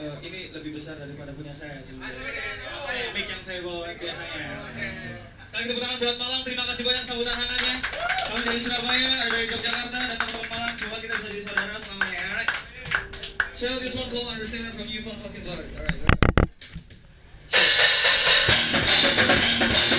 uh, ini lebih besar daripada punya saya sebenarnya. Ah, saya mic yang saya bawa biasanya. Sekali tepuk tangan buat Malang, terima kasih banyak sambutan hangatnya. Kami dari Surabaya, ada dari Yogyakarta, datang ke Malang, semoga kita bisa jadi saudara selamanya. Alright. So this one called Understanding from you from fucking Blood. Alright. alright.